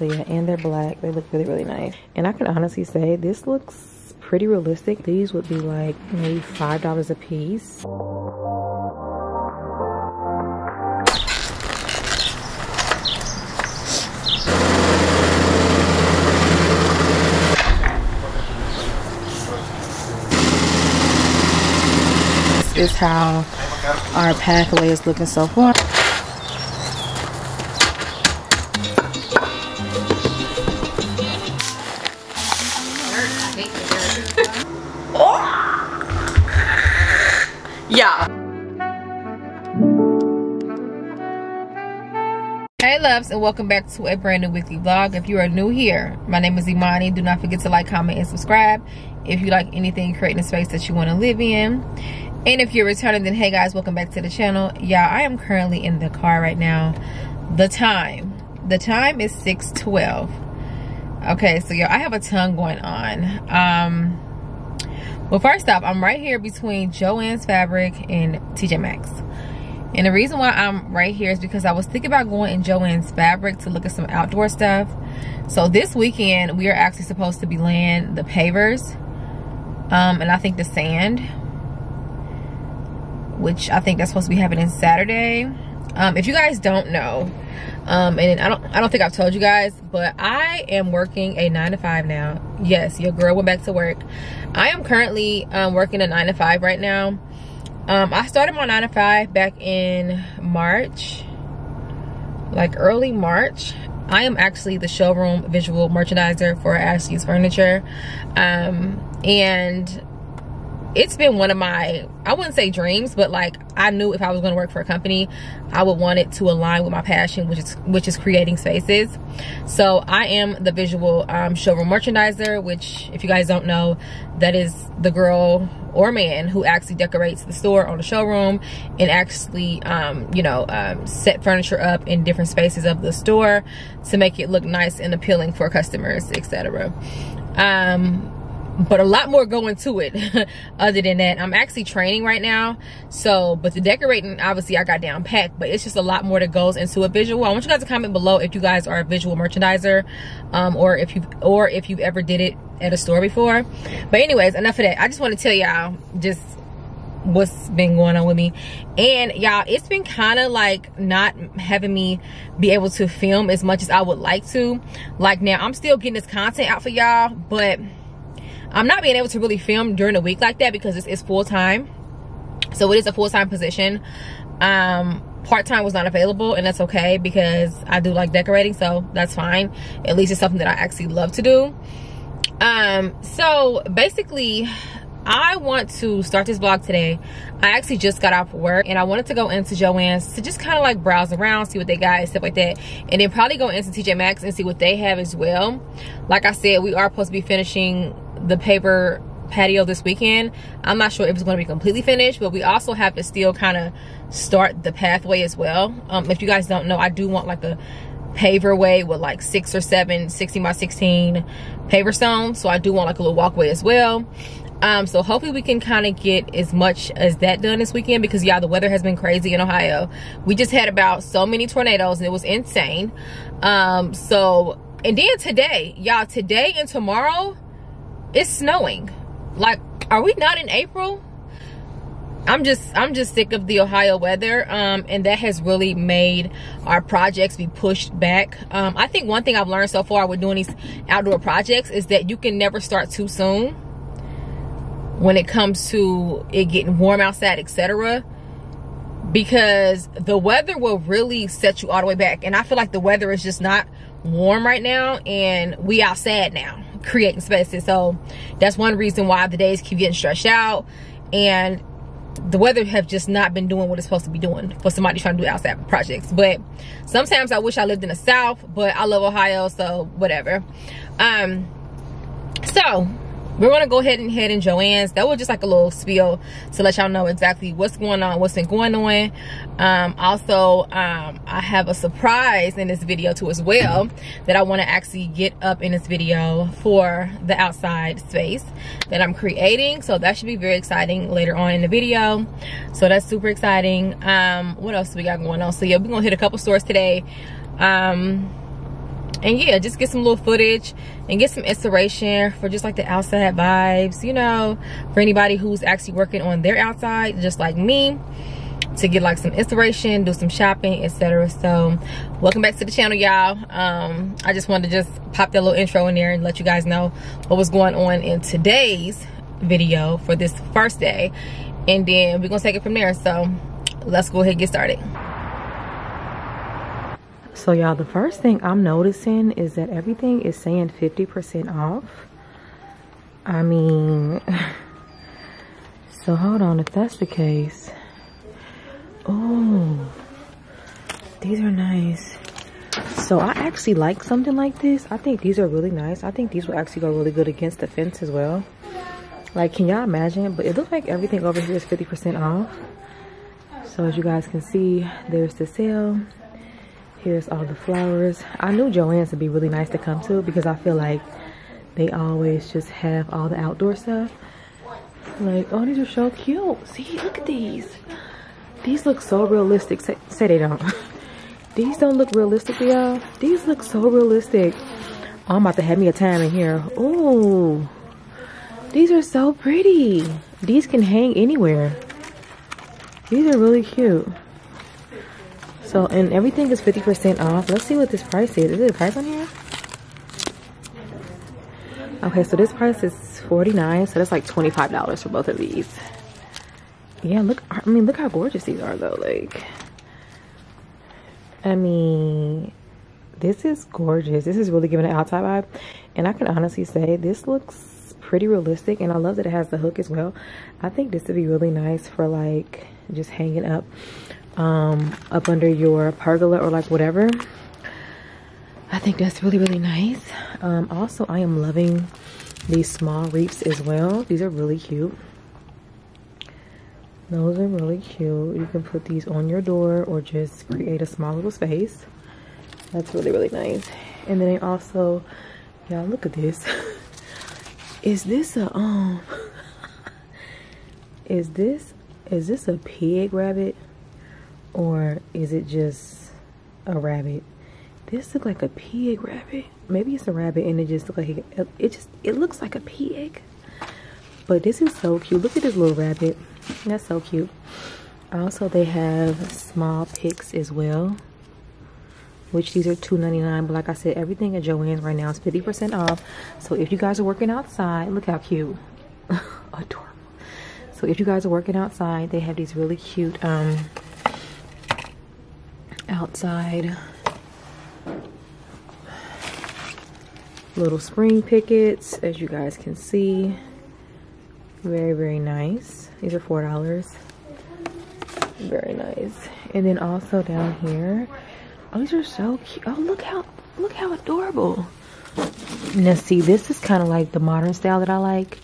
So yeah, and they're black. They look really, really nice. And I can honestly say this looks pretty realistic. These would be like maybe $5 a piece. This is how our pathway is looking so far. Loves and welcome back to a brand new weekly vlog. If you are new here, my name is Emonie. Do not forget to like, comment, and subscribe if you like anything creating a space that you want to live in. And if you're returning, then hey guys, welcome back to the channel. Yeah, I am currently in the car right now. The time, the time is 6:12. Okay, so yeah, I have a ton going on. Um, well, first off, I'm right here between Joann's Fabric and TJ Maxx. And the reason why I'm right here is because I was thinking about going in Joann's Fabric to look at some outdoor stuff. So this weekend, we are actually supposed to be laying the pavers. Um, and I think the sand which I think that's supposed to be happening Saturday. Um, if you guys don't know, um, and I don't, I don't think I've told you guys, but I am working a nine to five now. Yes, your girl went back to work. I am currently um, working a nine to five right now. Um, I started my nine to five back in March, like early March. I am actually the showroom visual merchandiser for Ashley's Furniture. Um, and it's been one of my i wouldn't say dreams but like i knew if i was going to work for a company i would want it to align with my passion which is which is creating spaces. So i am the visual um, showroom merchandiser which if you guys don't know that is the girl or man who actually decorates the store on the showroom and actually um, you know um, set furniture up in different spaces of the store to make it look nice and appealing for customers etc um but a lot more going to it other than that. I'm actually training right now. So but the decorating obviously i got down packed but it's just a lot more that goes into a visual. I want you guys to comment below if you guys are a visual merchandiser um, or if you or if you've ever did it at a store before. But anyways enough of that. I just want to tell y'all just what's been going on with me. And y'all it's been kind of like not having me be able to film as much as i would like to. Like now i'm still getting this content out for y'all but I'm not being able to really film during the week like that because it's, it's full-time. So it is a full-time position. Um, part-time was not available and that's okay because I do like decorating so that's fine. At least it's something that I actually love to do. Um, so basically I want to start this vlog today. I actually just got off work and I wanted to go into Joann's to just kind of like browse around, see what they got and stuff like that. And then probably go into TJ Maxx and see what they have as well. Like I said, we are supposed to be finishing the paver patio this weekend. I'm not sure if it's going to be completely finished, but we also have to still kind of start the pathway as well. Um, if you guys don't know, I do want like a paver way with like six or seven 16 by 16 paver stones. So I do want like a little walkway as well. Um, so hopefully we can kind of get as much as that done this weekend because yeah, the weather has been crazy in Ohio. We just had about so many tornadoes and it was insane. Um, so, and then today, y'all, today and tomorrow, it's snowing. Like are we not in april? I'm just i'm just sick of the ohio weather um, and that has really made our projects be pushed back. Um, i think one thing i've learned so far with doing these outdoor projects is that you can never start too soon when it comes to it getting warm outside etc because the weather will really set you all the way back. And i feel like the weather is just not warm right now and we are outside now creating spaces. So that's one reason why the days keep getting stretched out and the weather have just not been doing what it's supposed to be doing for somebody trying to do outside projects. But sometimes I wish I lived in the South, but I love Ohio, so whatever. Um, so we're gonna go ahead and head in Joann's That was just like a little spiel to let y'all know exactly what's going on, what's been going on. Um, also, um, I have a surprise in this video too as well that I wanna actually get up in this video for the outside space that I'm creating. So that should be very exciting later on in the video. So that's super exciting. Um, what else we got going on? So yeah, we're gonna hit a couple stores today. Um, and yeah just get some little footage and get some inspiration for just like the outside vibes you know for anybody who's actually working on their outside just like me to get like some inspiration do some shopping etc so welcome back to the channel y'all. Um i just wanted to just pop that little intro in there and let you guys know what was going on in today's video for this first day. And then we're gonna take it from there. So let's go ahead and get started so y'all the first thing i'm noticing is that everything is saying 50 percent off. I mean so hold on if that's the case oh these are nice. So i actually like something like this. I think these are really nice. I think these will actually go really good against the fence as well. Like can y'all imagine? But it looks like everything over here is 50 percent off. So as you guys can see there's the sale here's all the flowers. I knew Joann's would be really nice to come to because i feel like they always just have all the outdoor stuff. Like oh these are so cute. See look at these. These look so realistic. Say, say they don't. These don't look realistic y'all. These look so realistic. Oh, i'm about to have me a time in here. Oh these are so pretty. These can hang anywhere. These are really cute so, and everything is 50% off. Let's see what this price is. Is it a price on here? Okay, so this price is 49 So that's like $25 for both of these. Yeah, look, I mean, look how gorgeous these are though. Like, I mean, this is gorgeous. This is really giving an outside vibe. And I can honestly say this looks pretty realistic. And I love that it has the hook as well. I think this would be really nice for like just hanging up um, up under your pergola or like whatever. I think that's really, really nice. Um, also, I am loving these small wreaths as well. These are really cute. Those are really cute. You can put these on your door or just create a small little space. That's really, really nice. And then I also, y'all look at this. is this a, um, is this, is this a pig rabbit? Or is it just a rabbit? This looks like a pig rabbit. Maybe it's a rabbit and it just looks like a, it just it looks like a pig. But this is so cute. Look at this little rabbit. That's so cute. Also, they have small picks as well. Which these are $2.99. But like I said, everything at Joann's right now is 50% off. So if you guys are working outside, look how cute. Adorable. So if you guys are working outside, they have these really cute um, outside. Little spring pickets, as you guys can see. Very, very nice. These are $4. Very nice. And then also down here, oh, these are so cute. Oh, look how, look how adorable. Now see, this is kind of like the modern style that I like.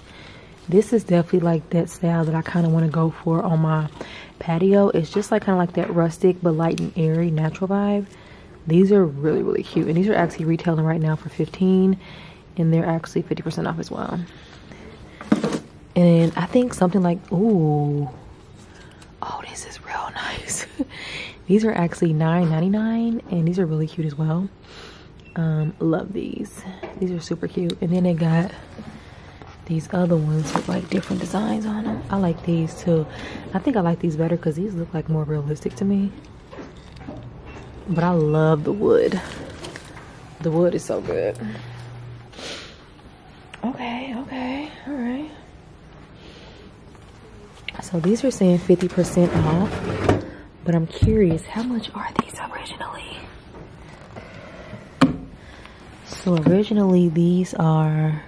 This is definitely like that style that I kind of want to go for on my patio. It's just like kind of like that rustic but light and airy natural vibe. These are really, really cute. And these are actually retailing right now for 15 and they're actually 50% off as well. And I think something like, ooh, oh, this is real nice. these are actually $9.99 and these are really cute as well. Um, love these. These are super cute. And then they got these other ones with like different designs on them. I like these too. I think I like these better because these look like more realistic to me. But I love the wood. The wood is so good. Okay, okay, all right. So these are saying 50% off. But I'm curious, how much are these originally? So originally these are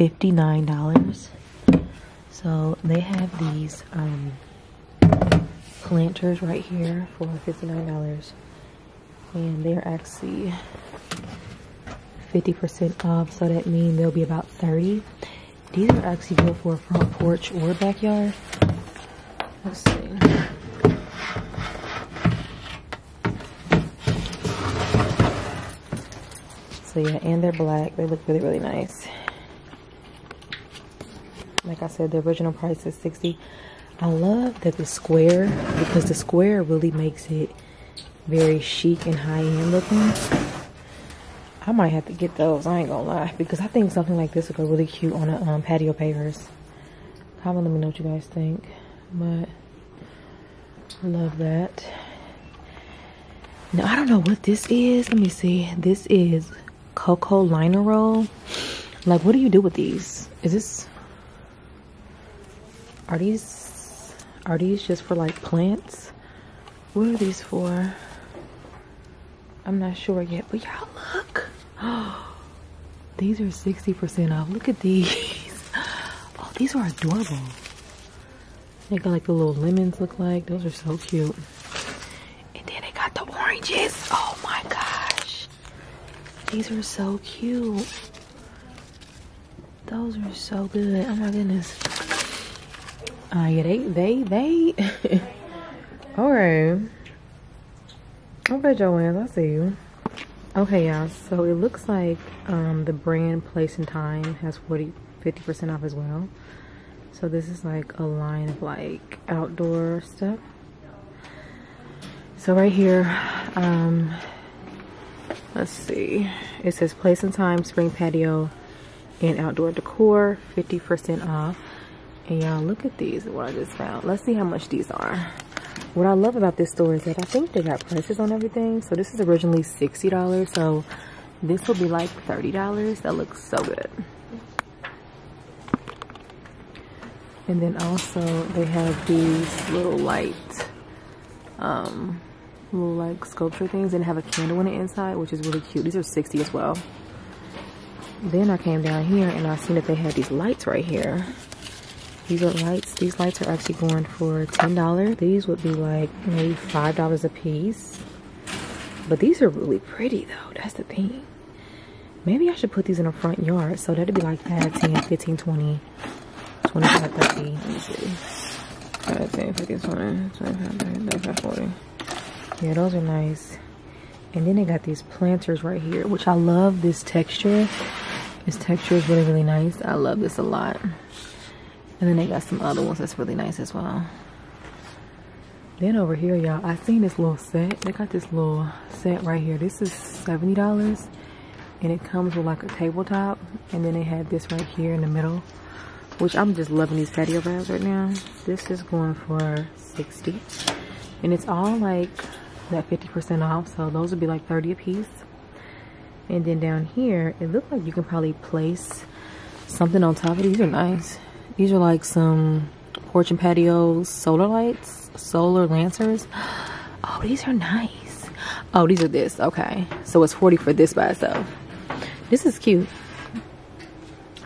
$59. So they have these um, planters right here for $59. And they're actually 50% off. So that means they'll be about 30 These are actually good for a front porch or backyard. Let's see. So yeah, and they're black. They look really, really nice like i said the original price is 60 i love that the square because the square really makes it very chic and high-end looking I might have to get those. I ain't gonna lie because I think something like this would go really cute on a um, patio pavers. Comment let me know what you guys think. But I love that. Now I don't know what this is. Let me see. This is cocoa liner roll. Like, what do you do with these? Is this? Are these? Are these just for like plants? What are these for? I'm not sure yet, but y'all look. these are 60% off. Look at these. Oh, these are adorable. They got like the little lemons look like. Those are so cute. And then they got the oranges. Oh my gosh. These are so cute. Those are so good. Oh my goodness. Uh, yeah, they, they, they. All right. Okay, Joann, I see you. Okay, y'all. So it looks like um, the brand Place and Time has 40, 50% off as well. So this is like a line of like outdoor stuff. So right here, um, let's see. It says Place and Time Spring Patio and Outdoor Decor, 50% off. And y'all look at these, what I just found. Let's see how much these are. What I love about this store is that I think they got prices on everything. So this is originally $60. So this will be like $30. That looks so good. And then also they have these little light, um, little like sculpture things and have a candle in the inside, which is really cute. These are 60 as well. Then I came down here and I seen that they had these lights right here. These are lights. These lights are actually going for $10. These would be like maybe $5 a piece. But these are really pretty though. That's the thing. Maybe I should put these in the front yard. So that'd be like 5, 10, 15, 20, 25, 30. Let me see. 5, 10, 15, 20, 25, 30, 35, 40. Yeah, those are nice. And then they got these planters right here, which I love this texture. This texture is really, really nice. I love this a lot. And then they got some other ones that's really nice as well. Then over here, y'all, I seen this little set. They got this little set right here. This is $70. And it comes with like a tabletop. And then they had this right here in the middle. Which I'm just loving these patio bags right now. This is going for 60 And it's all like that 50% off. So those would be like 30 a piece. And then down here, it looks like you can probably place something on top of these. Are nice. These are like some porch and patio solar lights, solar lancers. Oh, these are nice. Oh, these are this. Okay. So it's 40 for this by itself. This is cute.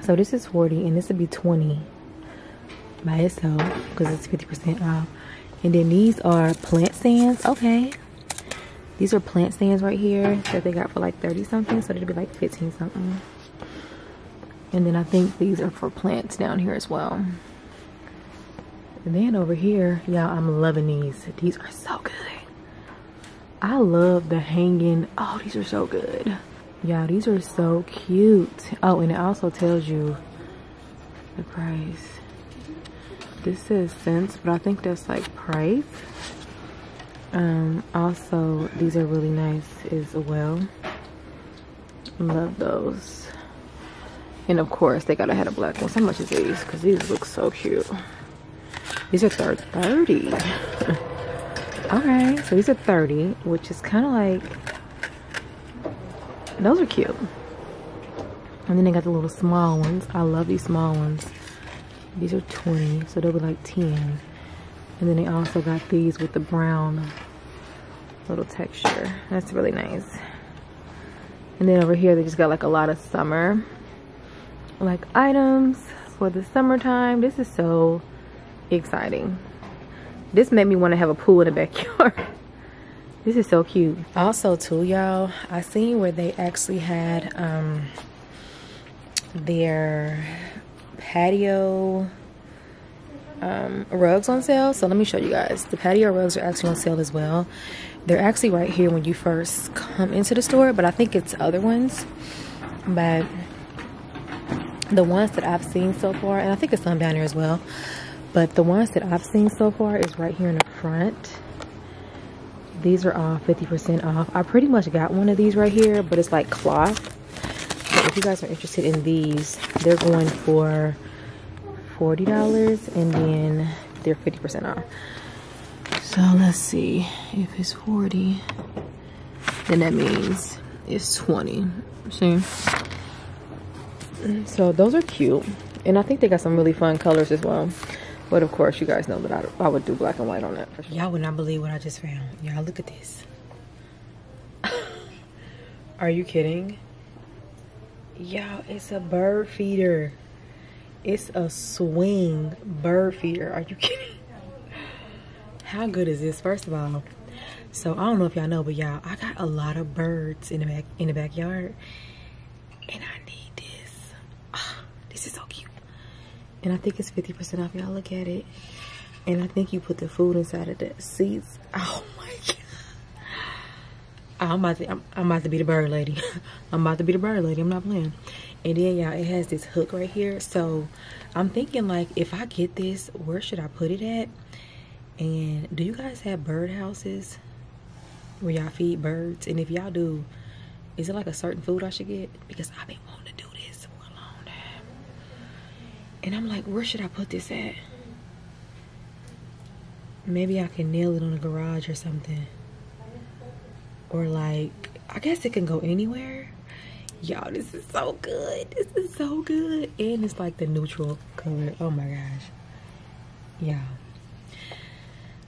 So this is 40 and this would be 20 by itself because it's 50% off. And then these are plant stands. Okay. These are plant stands right here that they got for like 30 something. So it'd be like 15 something. And then I think these are for plants down here as well. And then over here, y'all, I'm loving these. These are so good. I love the hanging. Oh, these are so good. Y'all, these are so cute. Oh, and it also tells you the price. This says cents, but I think that's like price. Um, also, these are really nice as well. Love those. And of course, they have a black one. How much is these? Because these look so cute. These are 30. okay, so these are 30, which is kind of like, those are cute. And then they got the little small ones. I love these small ones. These are 20, so they'll be like 10. And then they also got these with the brown little texture. That's really nice. And then over here, they just got like a lot of summer like items for the summertime. This is so exciting. This made me want to have a pool in the backyard. this is so cute. Also too, y'all, I seen where they actually had um their patio um, rugs on sale. So let me show you guys. The patio rugs are actually on sale as well. They're actually right here when you first come into the store, but I think it's other ones. But the ones that I've seen so far, and I think it's some down here as well, but the ones that I've seen so far is right here in the front. these are all 50% off. I pretty much got one of these right here, but it's like cloth. So if you guys are interested in these, they're going for $40 and then they're 50% off. So let's see if it's 40, then that means it's 20. See? So those are cute. And I think they got some really fun colors as well. But of course, you guys know that I, I would do black and white on that. Sure. Y'all would not believe what I just found. Y'all look at this. Are you kidding? Y'all, it's a bird feeder. It's a swing bird feeder. Are you kidding? How good is this? First of all, so I don't know if y'all know, but y'all, I got a lot of birds in the back in the backyard, and I need this. Oh, this is so cute, and I think it's fifty percent off. Y'all look at it, and I think you put the food inside of the seats. Oh my god. I'm about to, I'm, I'm about to be the bird lady. I'm about to be the bird lady. I'm not playing. And then y'all, it has this hook right here. So I'm thinking like, if I get this, where should I put it at? And do you guys have bird houses where y'all feed birds? And if y'all do, is it like a certain food I should get? Because I've been wanting to do this for a long time. And I'm like, where should I put this at? Maybe I can nail it on the garage or something. Or like, I guess it can go anywhere. Y'all, this is so good. This is so good. And it's like the neutral color. Oh my gosh. Yeah.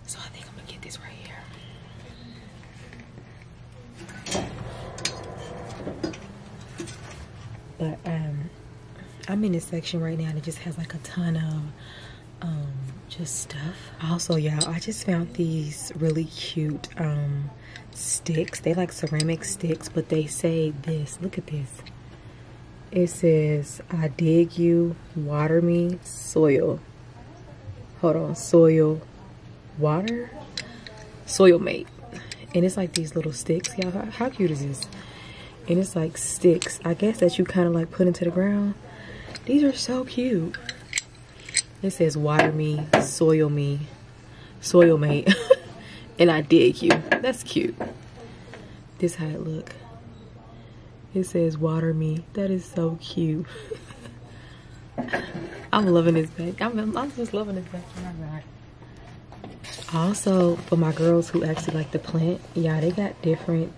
So I think I'm gonna get this right here. But um I'm in this section right now that just has like a ton of um just stuff. Also, y'all, I just found these really cute um sticks. They like ceramic sticks, but they say this. Look at this. It says, I dig you, water me, soil. Hold on, soil, water, soil mate. And it's like these little sticks. Y'all, how, how cute is this? And it's like sticks, I guess that you kind of like put into the ground. These are so cute. It says water me, soil me, soil mate. and I dig you. That's cute. This how it look. It says water me. That is so cute. I'm loving this bag. I'm, I'm just loving this bag. Also, for my girls who actually like to plant, yeah, they got different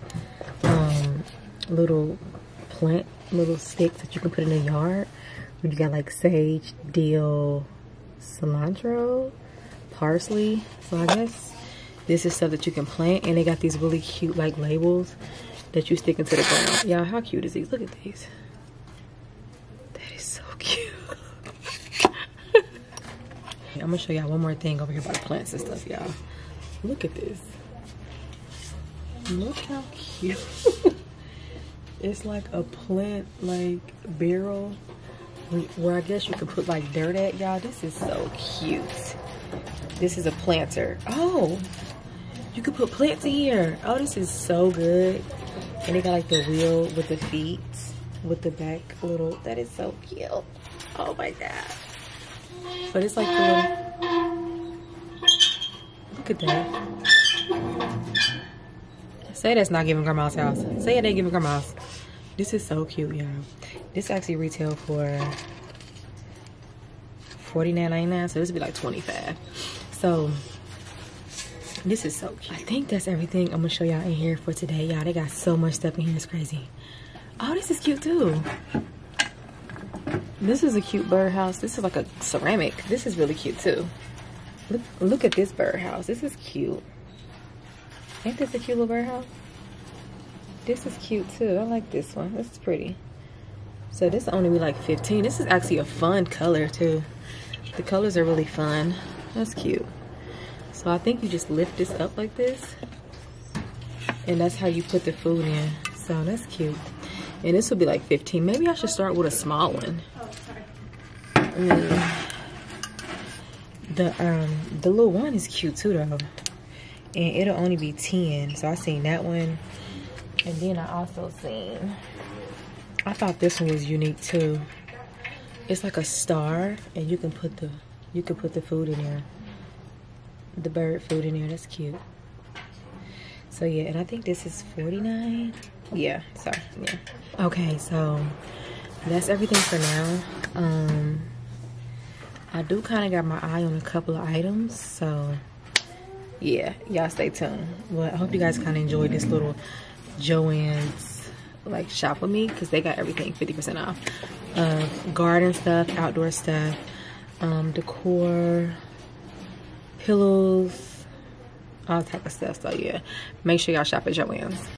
um, little plant, little sticks that you can put in the yard. You got like sage, dill, cilantro, parsley. So I guess this is stuff that you can plant. And they got these really cute like labels that you stick into the ground. Y'all, how cute is these? Look at these. That is so cute. I'm gonna show y'all one more thing over here about plants and stuff, y'all. Look at this. Look how cute. it's like a plant like barrel where I guess you could put like dirt at, y'all. This is so cute. This is a planter. Oh, you could put plants in here. Oh, this is so good. And they got like the wheel with the feet, with the back little. That is so cute. Oh my god. But it's like the. Look at that. Say that's not giving grandma's house. Say it ain't giving grandma's. This is so cute, y'all. This actually retail for $49.99, so this would be like 25 So this is so cute. I think that's everything I'm gonna show y'all in here for today. Y'all, they got so much stuff in here, it's crazy. Oh, this is cute too. This is a cute birdhouse. This is like a ceramic. This is really cute too. Look, look at this birdhouse. This is cute. Ain't this a cute little birdhouse? This is cute too. I like this one. This is pretty. So this only be like 15. This is actually a fun color too. The colors are really fun. That's cute. So I think you just lift this up like this. And that's how you put the food in. So that's cute. And this will be like 15. Maybe I should start with a small one. Mm. The um the little one is cute too though. And it'll only be 10. So I seen that one. And then I also seen I thought this one was unique too. It's like a star and you can put the you can put the food in there the bird food in here. That's cute. So yeah, and I think this is 49. Yeah, so yeah. Okay, so that's everything for now. Um, I do kind of got my eye on a couple of items, so yeah, y'all stay tuned. Well, I hope you guys kind of enjoyed this little Joann's like shop with me because they got everything 50% off. Uh, garden stuff, outdoor stuff, um, decor, pillows, all type of stuff. So yeah, make sure y'all shop at Joann's.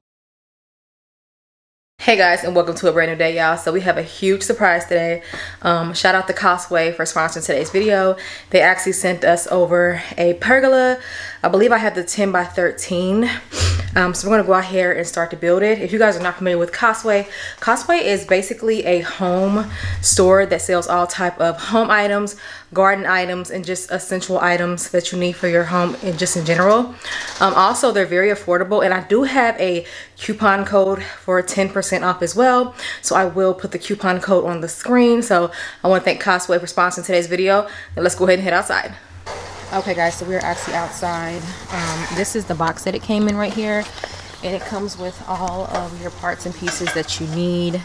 Hey guys and welcome to a brand new day y'all. So we have a huge surprise today. Um, shout out to Costway for sponsoring today's video. They actually sent us over a pergola. I believe I have the 10 by 13. Um, so we're gonna go out here and start to build it. If you guys are not familiar with Costway, Costway is basically a home store that sells all type of home items, garden items, and just essential items that you need for your home and just in general. Um, also, they're very affordable and I do have a coupon code for 10% off as well. So I will put the coupon code on the screen. So I wanna thank Costway for sponsoring today's video. And let's go ahead and head outside. Okay guys, so we're actually outside. Um, this is the box that it came in right here. And it comes with all of your parts and pieces that you need.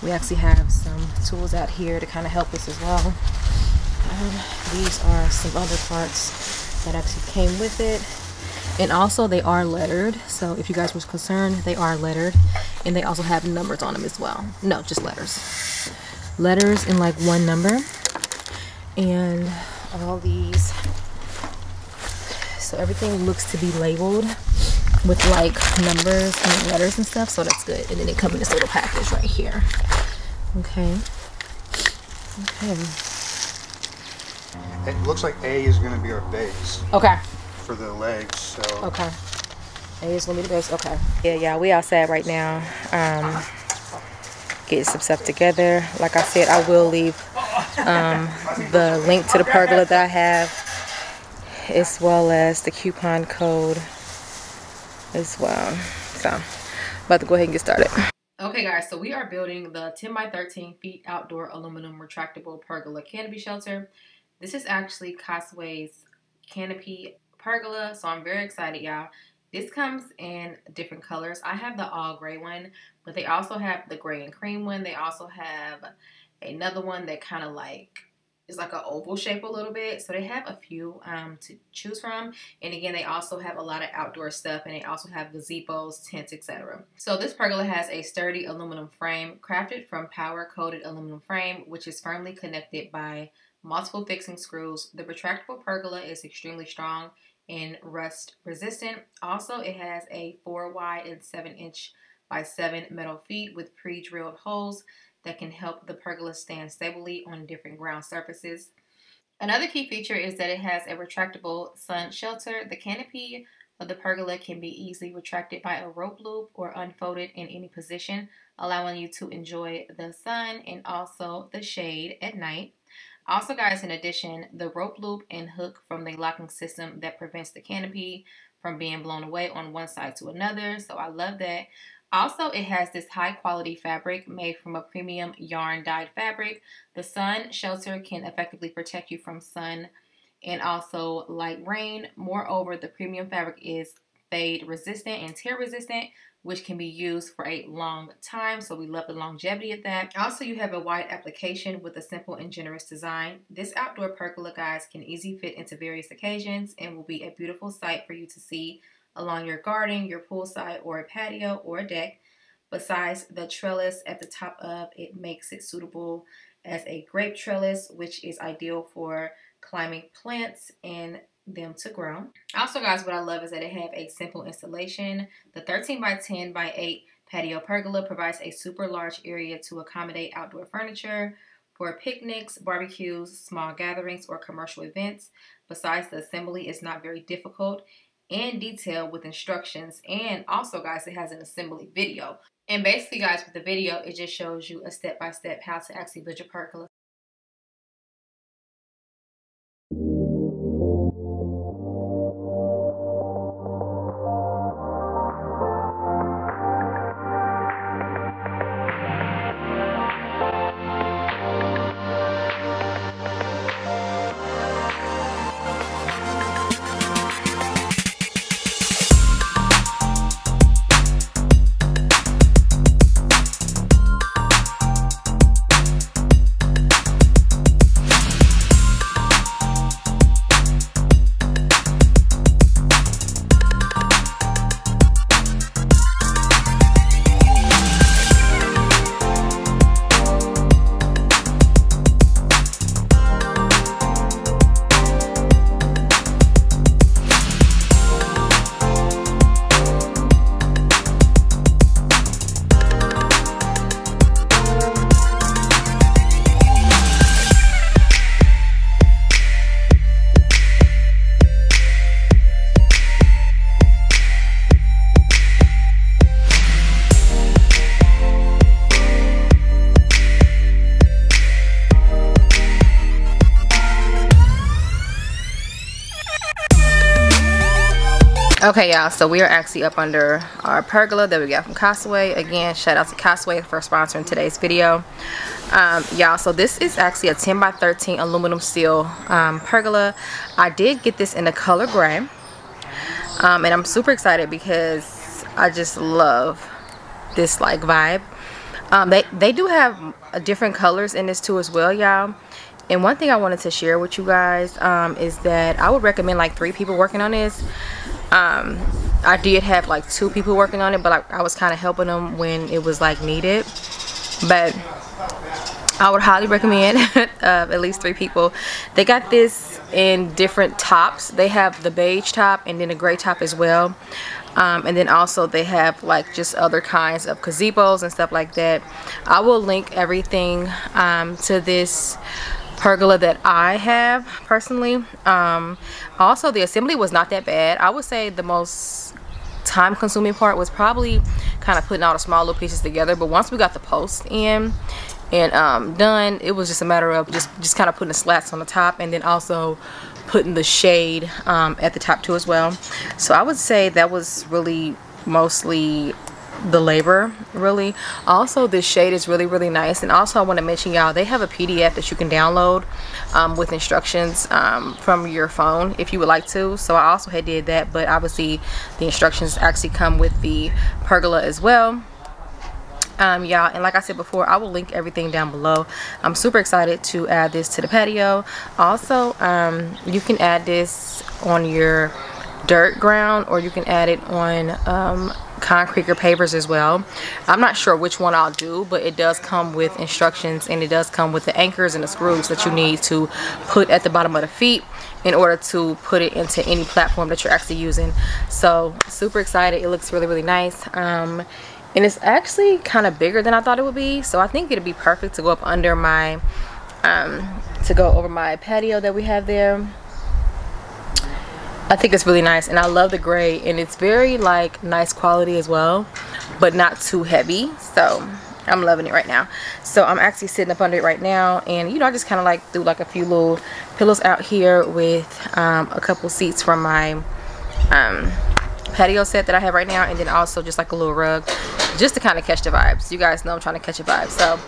We actually have some tools out here to kind of help us as well. Um, these are some other parts that actually came with it. And also they are lettered. So if you guys were concerned, they are lettered. And they also have numbers on them as well. No, just letters. Letters in like one number. And all these so everything looks to be labeled with like numbers and letters and stuff so that's good. And then they come in this little package right here. Okay. Okay. It looks like a is going to be our base okay. for the legs so. Okay. A is going to be the base okay. Yeah yeah we outside right now um getting some stuff together. Like i said i will leave um the link to the pergola that i have as well as the coupon code as well. So, about to go ahead and get started. Okay guys, so we are building the 10 by 13 feet outdoor aluminum retractable pergola canopy shelter. This is actually Costway's canopy pergola, so I'm very excited y'all. This comes in different colors. I have the all gray one, but they also have the gray and cream one. They also have another one that kind of like is like an oval shape a little bit. So they have a few um, to choose from. And again, they also have a lot of outdoor stuff and they also have gazebos, tents, etc. So this pergola has a sturdy aluminum frame crafted from powder coated aluminum frame, which is firmly connected by multiple fixing screws. The retractable pergola is extremely strong and rust resistant. Also, it has a 4 wide and 7 inch by 7 metal feet with pre-drilled holes that can help the pergola stand stably on different ground surfaces. Another key feature is that it has a retractable sun shelter. The canopy of the pergola can be easily retracted by a rope loop or unfolded in any position, allowing you to enjoy the sun and also the shade at night. Also, guys, in addition, the rope loop and hook from the locking system that prevents the canopy from being blown away on one side to another. So I love that. Also, it has this high quality fabric made from a premium yarn dyed fabric. The sun shelter can effectively protect you from sun and also light rain. Moreover, the premium fabric is fade resistant and tear resistant, which can be used for a long time. So we love the longevity of that. Also, you have a wide application with a simple and generous design. This outdoor pergola, guys, can easily fit into various occasions and will be a beautiful sight for you to see along your garden, your poolside, or a patio or a deck. Besides the trellis at the top of it makes it suitable as a grape trellis, which is ideal for climbing plants and them to grow. Also, guys, what I love is that it have a simple installation. The 13 by 10 by 8 patio pergola provides a super large area to accommodate outdoor furniture for picnics, barbecues, small gatherings, or commercial events. Besides, the assembly is not very difficult and detail with instructions. And also, guys, it has an assembly video. And basically, guys, with the video, it just shows you a step-by-step -step how to actually build your pergola. Okay, y'all, so we are actually up under our pergola that we got from Costway. Again, shout out to Costway for sponsoring today's video. Um, y'all, so this is actually a 10 by 13 aluminum steel um, pergola. I did get this in the color gray. Um, and I'm super excited because I just love this like vibe. Um, they, they do have different colors in this too as well, y'all. And one thing I wanted to share with you guys um, is that I would recommend like three people working on this um i did have like two people working on it but I, I was kind of helping them when it was like needed but I would highly recommend uh, at least three people. They got this in different tops. They have the beige top and then a gray top as well. Um, and then also they have like just other kinds of gazebos and stuff like that. I will link everything um, to this pergola that I have personally. Um, also, the assembly was not that bad. I would say the most time consuming part was probably kind of putting all the small little pieces together. But once we got the post in and um, done, it was just a matter of just, just kind of putting the slats on the top and then also putting the shade um, at the top too as well. So I would say that was really mostly the labor really. Also this shade is really really nice. And also I want to mention y'all they have a PDF that you can download um, with instructions um, from your phone if you would like to. So I also had did that but obviously the instructions actually come with the pergola as well. Um, y'all and like I said before I will link everything down below. I'm super excited to add this to the patio. Also um, you can add this on your dirt ground or you can add it on um, concrete or pavers as well. I'm not sure which one I'll do, but it does come with instructions and it does come with the anchors and the screws that you need to put at the bottom of the feet in order to put it into any platform that you're actually using. So super excited. It looks really, really nice. Um, and it's actually kind of bigger than I thought it would be. So I think it'd be perfect to go up under my, um, to go over my patio that we have there. I think it's really nice and I love the gray and it's very like nice quality as well but not too heavy so I'm loving it right now. So I'm actually sitting up under it right now and you know I just kind of like threw like a few little pillows out here with um, a couple seats from my um, patio set that I have right now and then also just like a little rug just to kind of catch the vibes. You guys know I'm trying to catch a vibe so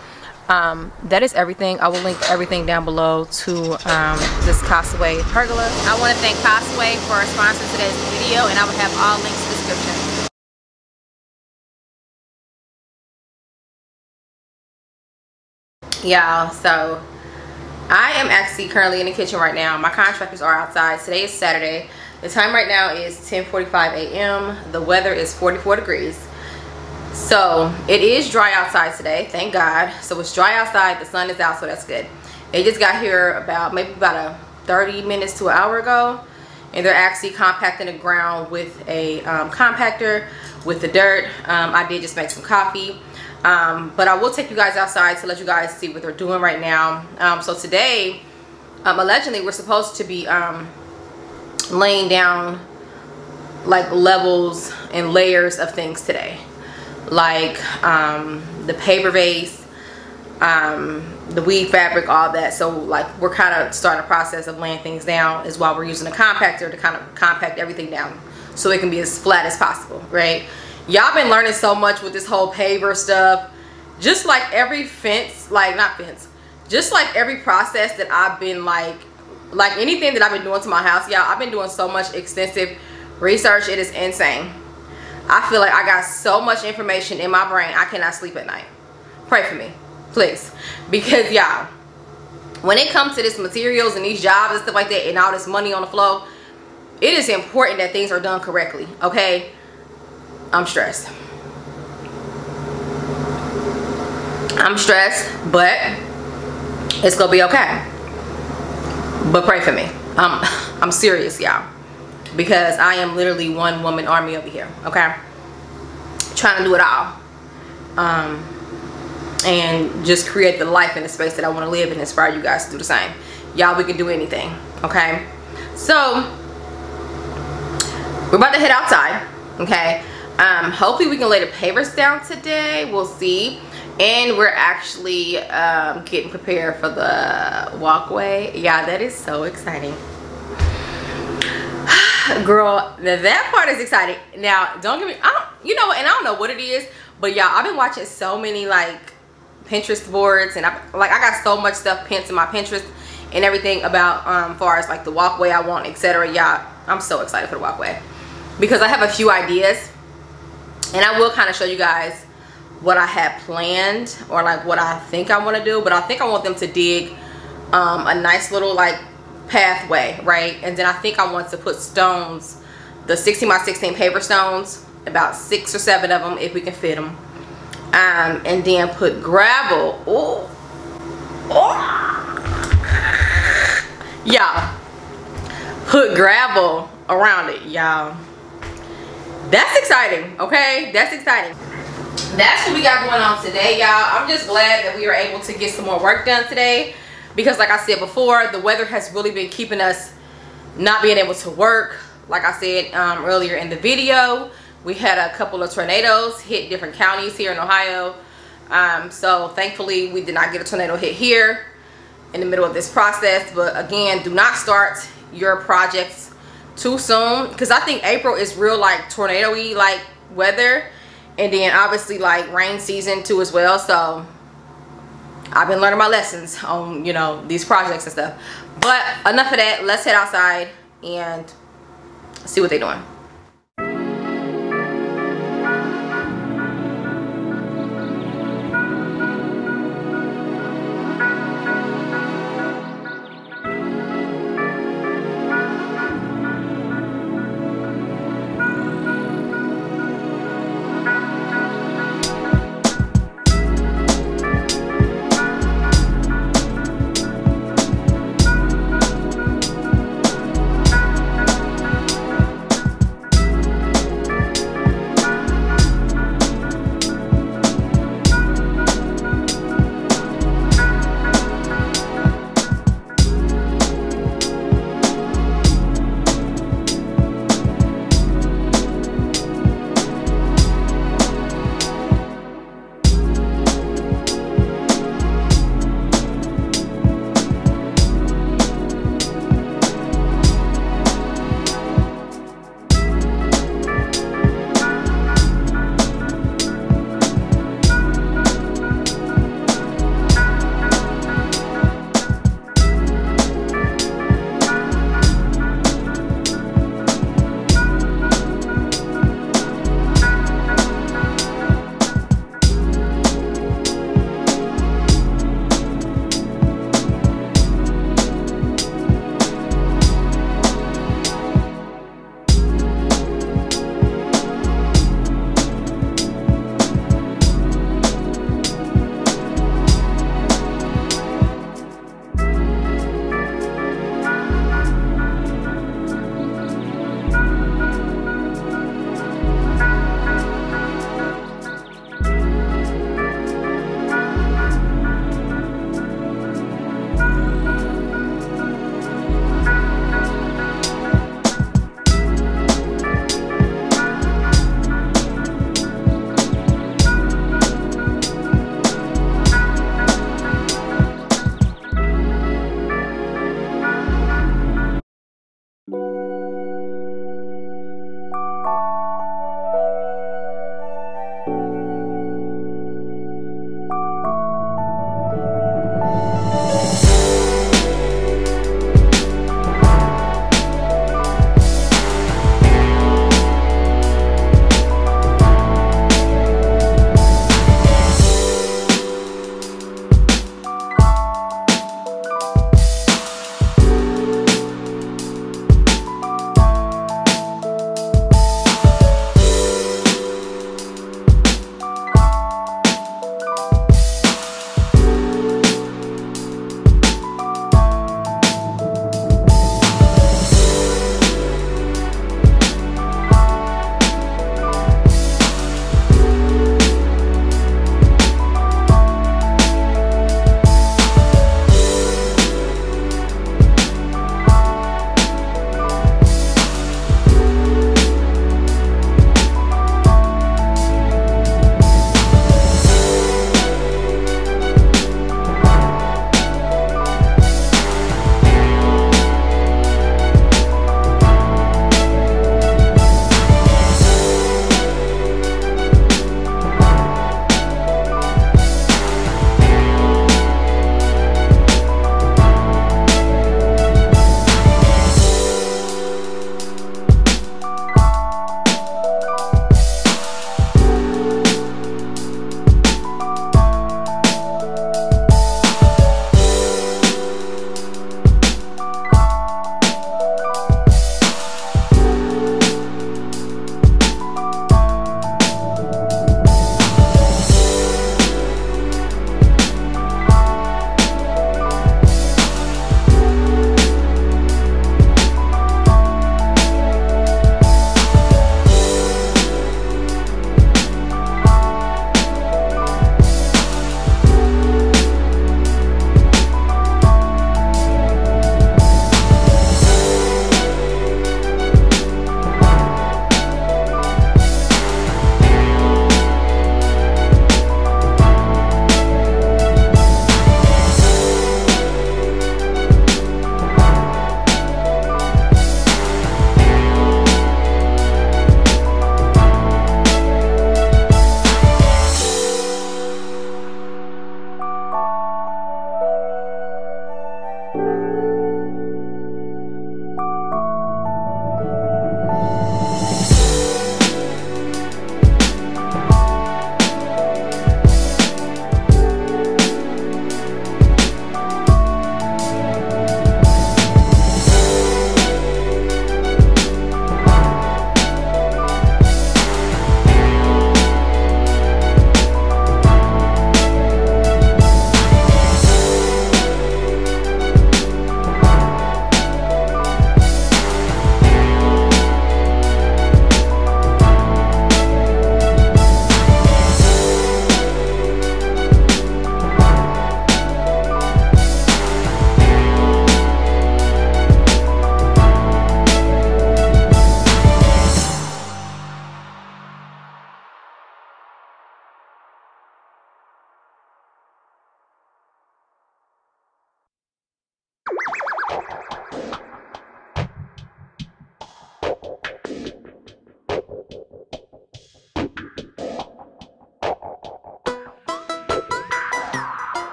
um, that is everything. I will link everything down below to um, this Costway pergola. I want to thank Costway for sponsoring today's video and i will have all links in the description. Y'all so i am actually currently in the kitchen right now. My contractors are outside. Today is saturday. The time right now is 10:45 a.m the weather is 44 degrees so it is dry outside today thank god. So it's dry outside the sun is out so that's good. They just got here about maybe about a 30 minutes to an hour ago and they're actually compacting the ground with a um, compactor with the dirt. Um, i did just make some coffee. Um, but i will take you guys outside to let you guys see what they're doing right now. Um, so today um, allegedly we're supposed to be um, laying down like levels and layers of things today like um, the paver base, um, the weed fabric, all that. So like we're kind of starting a process of laying things down as while we're using a compactor to kind of compact everything down so it can be as flat as possible, right? Y'all been learning so much with this whole paver stuff. Just like every fence, like not fence, just like every process that I've been like, like anything that I've been doing to my house, y'all, I've been doing so much extensive research. It is insane. I feel like I got so much information in my brain I cannot sleep at night. Pray for me, please. Because y'all, when it comes to this materials and these jobs and stuff like that and all this money on the flow, it is important that things are done correctly, okay? I'm stressed. I'm stressed, but it's gonna be okay. But pray for me. I'm, I'm serious, y'all because I am literally one woman army over here okay? Trying to do it all. Um, and just create the life and the space that I want to live and inspire you guys to do the same. Y'all we can do anything okay? So we're about to head outside okay? Um, hopefully we can lay the pavers down today we'll see. And we're actually um, getting prepared for the walkway. Yeah that is so exciting girl that part is exciting. Now don't get me i don't you know and i don't know what it is but y'all i've been watching so many like pinterest boards and i like i got so much stuff pinned to my pinterest and everything about um far as like the walkway i want etc y'all i'm so excited for the walkway because i have a few ideas and i will kind of show you guys what i had planned or like what i think i want to do but i think i want them to dig um, a nice little like pathway, right? And then I think I want to put stones, the 16 by 16 paver stones, about six or seven of them if we can fit them. Um, and then put gravel. Oh, oh. Y'all, put gravel around it, y'all. That's exciting, okay? That's exciting. That's what we got going on today, y'all. I'm just glad that we were able to get some more work done today because like I said before, the weather has really been keeping us not being able to work. Like I said um, earlier in the video, we had a couple of tornadoes hit different counties here in Ohio. Um, so thankfully we did not get a tornado hit here in the middle of this process. But again, do not start your projects too soon because I think April is real like tornado-y like weather and then obviously like rain season too as well. So I've been learning my lessons on, you know, these projects and stuff. But enough of that. Let's head outside and see what they're doing.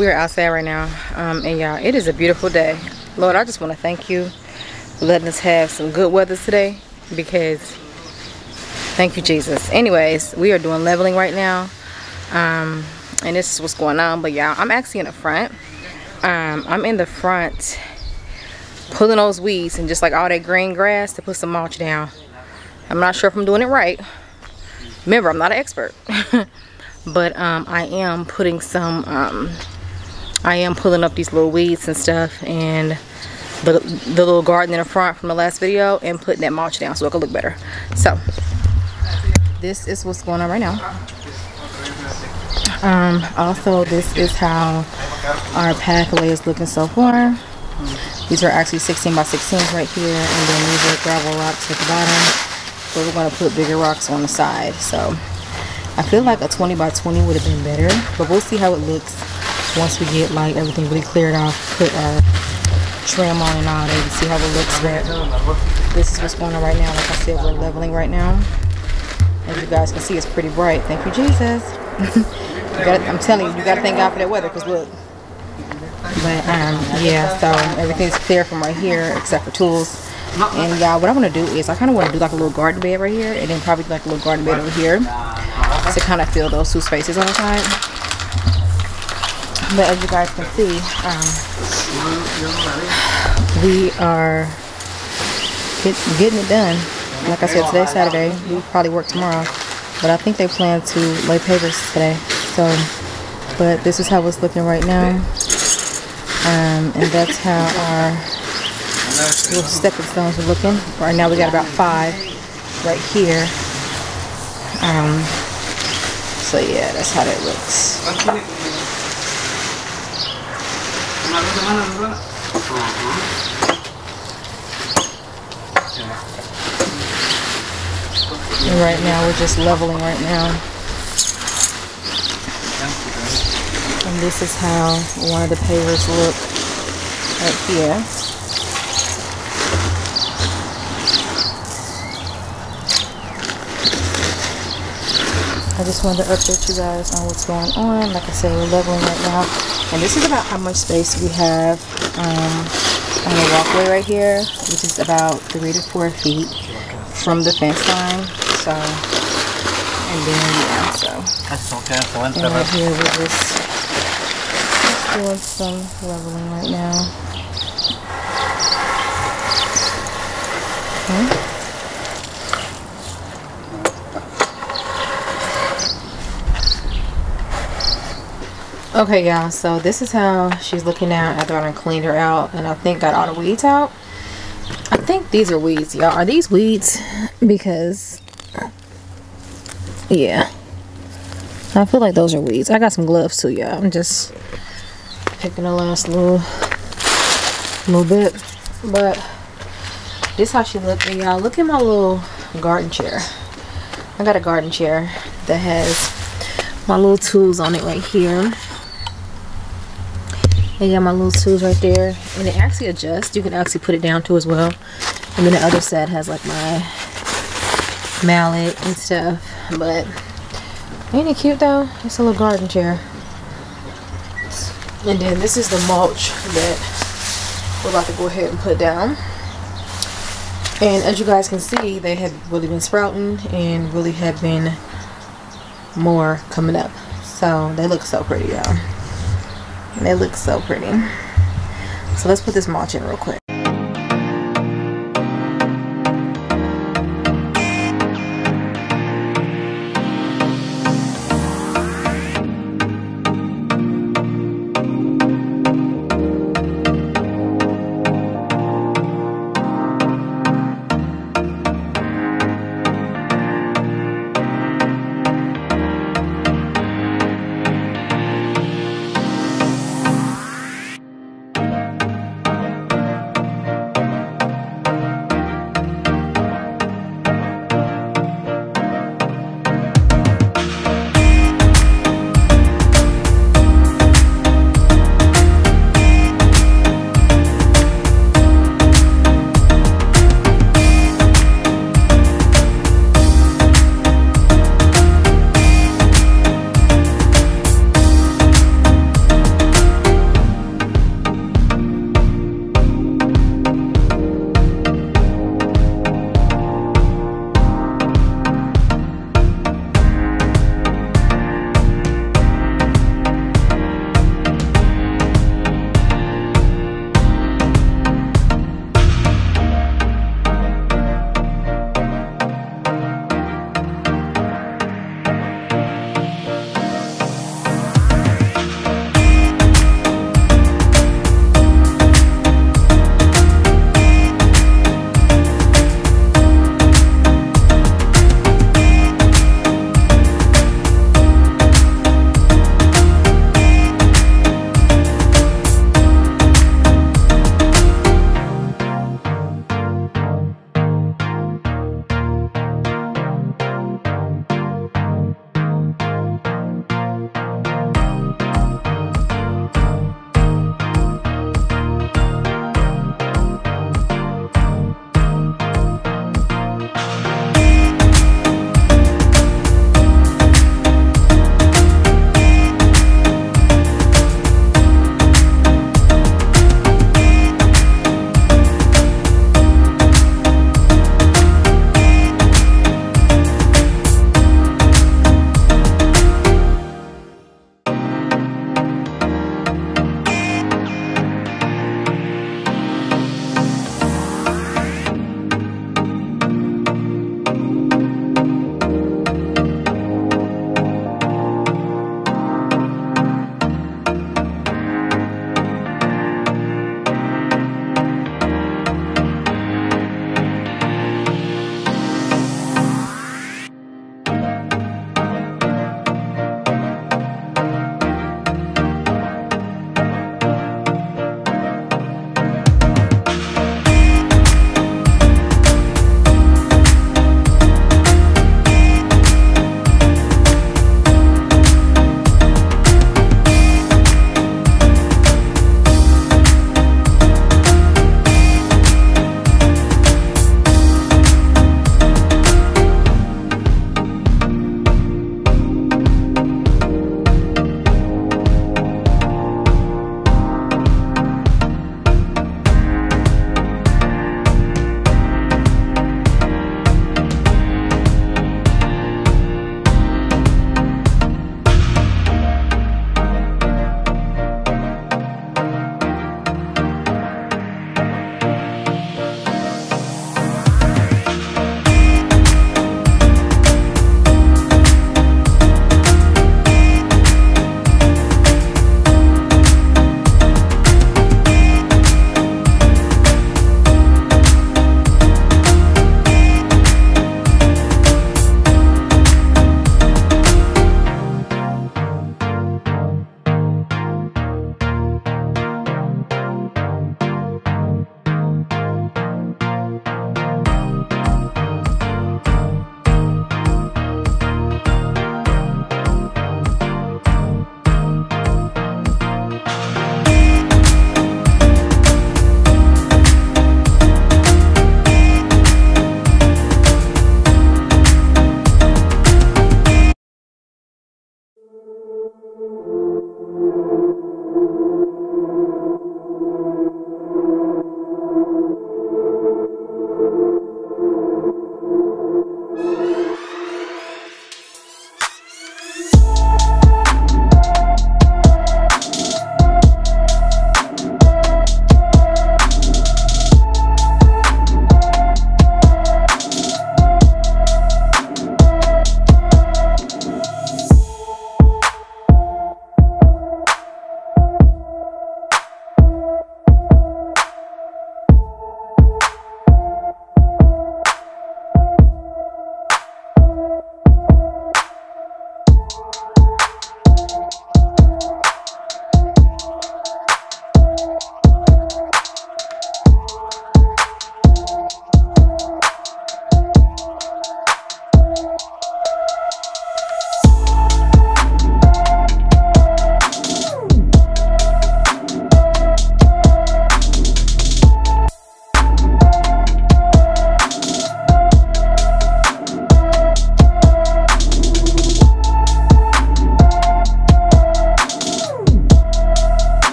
We are outside right now um, and y'all it is a beautiful day. Lord i just want to thank you for letting us have some good weather today because thank you jesus. Anyways we are doing leveling right now um, and this is what's going on but y'all i'm actually in the front. Um, i'm in the front pulling those weeds and just like all that green grass to put some mulch down. I'm not sure if i'm doing it right. Remember i'm not an expert. But um, I am putting some um, I am pulling up these little weeds and stuff and the, the little garden in the front from the last video and putting that mulch down so it can look better. So this is what's going on right now. Um, also this is how our pathway is looking so far. These are actually 16 by 16s right here and then these are gravel rocks at the bottom. But we're going to put bigger rocks on the side. So I feel like a 20 by 20 would have been better, but we'll see how it looks once we get like everything really cleared off, put our trim on and all that and see how it looks. But this is what's going on right now. Like I said, we're leveling right now. As you guys can see, it's pretty bright. Thank you, Jesus. you gotta, I'm telling you, you gotta thank God for that weather, cause look. But um, yeah, so everything's clear from right here except for tools. And y'all, what I want to do is I kind of want to do like a little garden bed right here, and then probably like a little garden bed over here to kind of fill those two spaces on the side. But as you guys can see, um, we are get, getting it done. Like I said, today's Saturday. We probably work tomorrow, but I think they plan to lay pavers today. So, but this is how it's looking right now, um, and that's how our little stepping stones are looking. Right now, we got about five right here. Um, so yeah, that's how that looks. And right now we're just leveling right now. And this is how one of the pavers look right here. I just wanted to update you guys on what's going on. Like I said, we're leveling right now. And this is about how much space we have um, on the walkway right here, which is about three to four feet from the fence line. So, and then, yeah, so. that's And right here, we're just doing some leveling right now. Okay. Okay, y'all, so this is how she's looking now after I cleaned her out and I think got all the weeds out. I think these are weeds, y'all. Are these weeds? Because, yeah. I feel like those are weeds. I got some gloves too, y'all. I'm just picking the last little, little bit. But, this is how she look. And y'all, look at my little garden chair. I got a garden chair that has my little tools on it right here. I got my little tools right there. And it actually adjusts. You can actually put it down too as well. And then the other side has like my mallet and stuff. But ain't it cute though? It's a little garden chair. And then this is the mulch that we're about to go ahead and put down. And as you guys can see, they have really been sprouting and really have been more coming up. So they look so pretty, y'all. And looks so pretty. So let's put this mulch in real quick.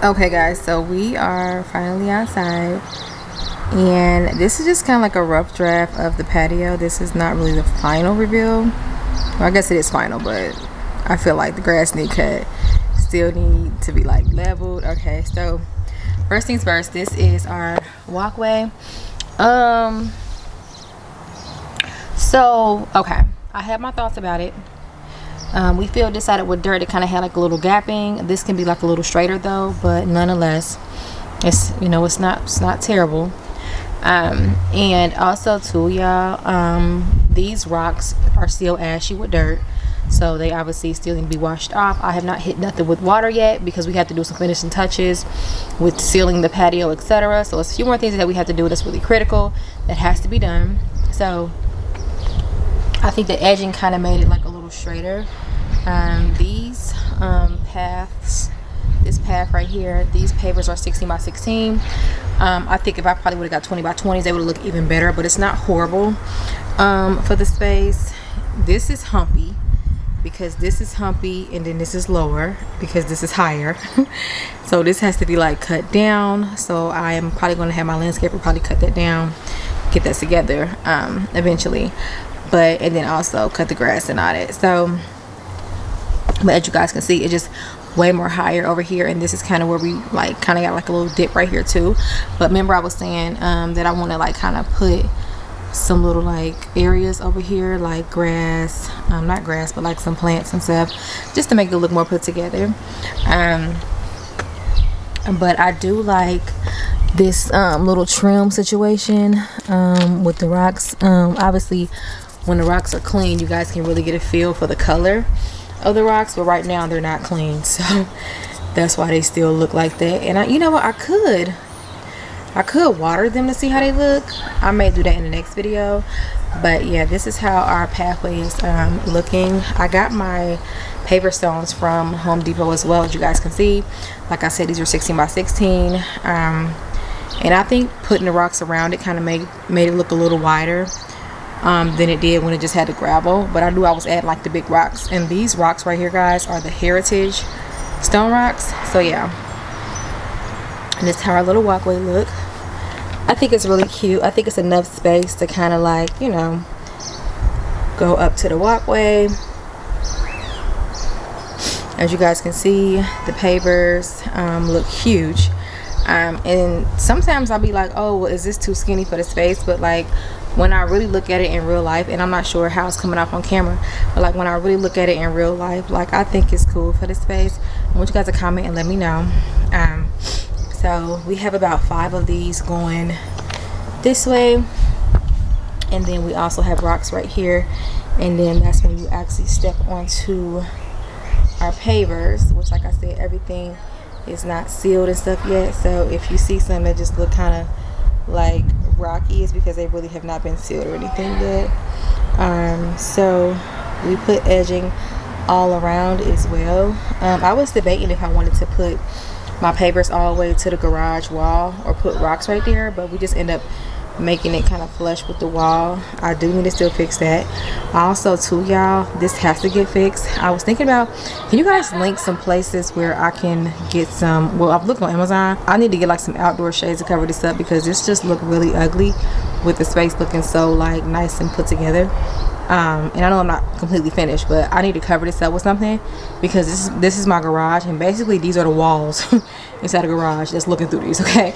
Okay guys, so we are finally outside and this is just kind of like a rough draft of the patio. This is not really the final reveal. Well, I guess it is final, but I feel like the grass need cut. Still need to be like leveled. Okay, so first things first, this is our walkway. Um, so, okay, I have my thoughts about it. Um, we filled this out with dirt. It kind of had like a little gapping. This can be like a little straighter though, but nonetheless, it's you know it's not it's not terrible. Um, and also too, y'all, um, these rocks are still ashy with dirt, so they obviously still need to be washed off. I have not hit nothing with water yet because we have to do some finishing touches with sealing the patio, etc. So it's a few more things that we have to do that's really critical that has to be done. So I think the edging kind of made it like a little straighter. Um, these um, paths, this path right here, these pavers are 16 by 16. Um, I think if I probably would have got 20 by 20s, they would look even better, but it's not horrible um, for the space. This is humpy because this is humpy and then this is lower because this is higher. so this has to be like cut down. So I am probably going to have my landscaper probably cut that down, get that together um, eventually but and then also cut the grass and all that. So but as you guys can see it's just way more higher over here and this is kind of where we like kind of got like a little dip right here too. But remember I was saying um, that I want to like kind of put some little like areas over here like grass um, not grass but like some plants and stuff just to make it look more put together. Um, but I do like this um, little trim situation um, with the rocks. Um, obviously when the rocks are clean you guys can really get a feel for the color of the rocks but right now they're not clean so that's why they still look like that. And I, you know what I could I could water them to see how they look. I may do that in the next video but yeah this is how our pathway is um, looking. I got my paver stones from Home Depot as well as you guys can see. Like I said these are 16 by 16 um, and I think putting the rocks around it kind of made made it look a little wider um, than it did when it just had the gravel. But I knew I was adding like the big rocks. And these rocks right here, guys, are the Heritage Stone Rocks. So yeah. And this is how our little walkway look. I think it's really cute. I think it's enough space to kind of like, you know, go up to the walkway. As you guys can see, the pavers um, look huge. Um, and sometimes I'll be like, oh, well, is this too skinny for the space? But like when I really look at it in real life, and I'm not sure how it's coming off on camera, but like when I really look at it in real life, like I think it's cool for the space. I want you guys to comment and let me know. Um, so we have about five of these going this way, and then we also have rocks right here, and then that's when you actually step onto our pavers, which like I said, everything is not sealed and stuff yet. So if you see some that just look kind of like rocky is because they really have not been sealed or anything yet. Um, so we put edging all around as well. Um, I was debating if I wanted to put my pavers all the way to the garage wall or put rocks right there but we just end up making it kind of flush with the wall. I do need to still fix that. Also too y'all this has to get fixed. I was thinking about can you guys link some places where i can get some well i've looked on amazon. I need to get like some outdoor shades to cover this up because this just looked really ugly with the space looking so like nice and put together um, and I know I'm not completely finished but I need to cover this up with something because this is this is my garage and basically these are the walls inside the garage that's looking through these okay?